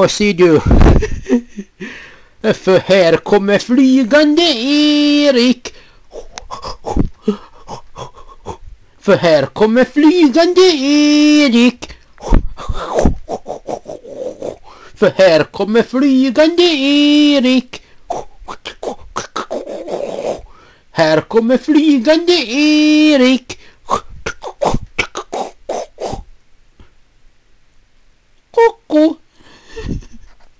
Vad ser du. För här kommer flygande Erik. För här kommer flygande Erik. För här kommer flygande Erik. Här kommer flygande Erik.